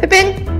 拜拜。